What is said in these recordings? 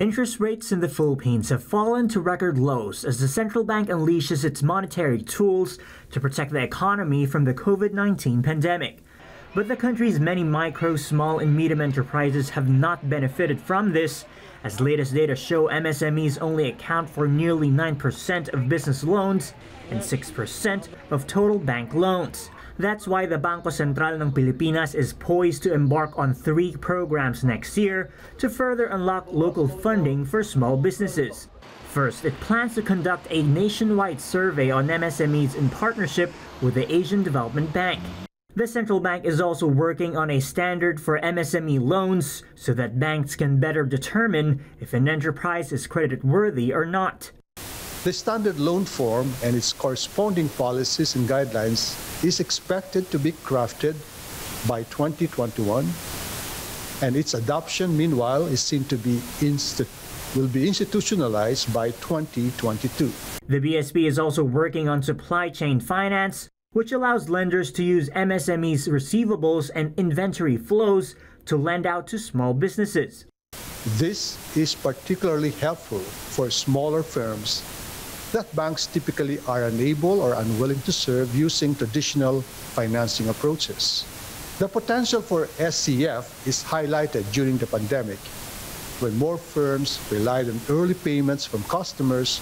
Interest rates in the Philippines have fallen to record lows as the central bank unleashes its monetary tools to protect the economy from the COVID 19 pandemic. But the country's many micro, small, and medium enterprises have not benefited from this, as latest data show MSMEs only account for nearly 9% of business loans and 6% of total bank loans. That's why the Bangko Sentral ng Pilipinas is poised to embark on three programs next year to further unlock local funding for small businesses. First, it plans to conduct a nationwide survey on MSMEs in partnership with the Asian Development Bank. The central bank is also working on a standard for MSME loans so that banks can better determine if an enterprise is credit worthy or not. The standard loan form and its corresponding policies and guidelines is expected to be crafted by 2021 and its adoption meanwhile is seen to be will be institutionalized by 2022. The BSP is also working on supply chain finance which allows lenders to use MSME's receivables and inventory flows to lend out to small businesses. This is particularly helpful for smaller firms that banks typically are unable or unwilling to serve using traditional financing approaches. The potential for SCF is highlighted during the pandemic when more firms relied on early payments from customers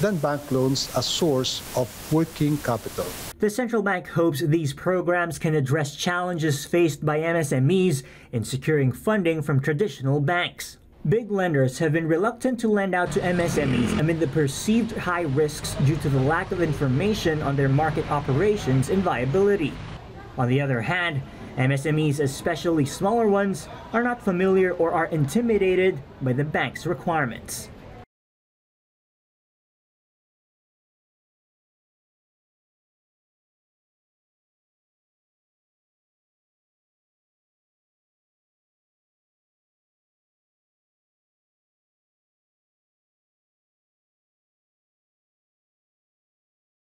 than bank loans as a source of working capital. The central bank hopes these programs can address challenges faced by MSMEs in securing funding from traditional banks. Big lenders have been reluctant to lend out to MSMEs amid the perceived high risks due to the lack of information on their market operations and viability. On the other hand, MSMEs, especially smaller ones, are not familiar or are intimidated by the bank's requirements.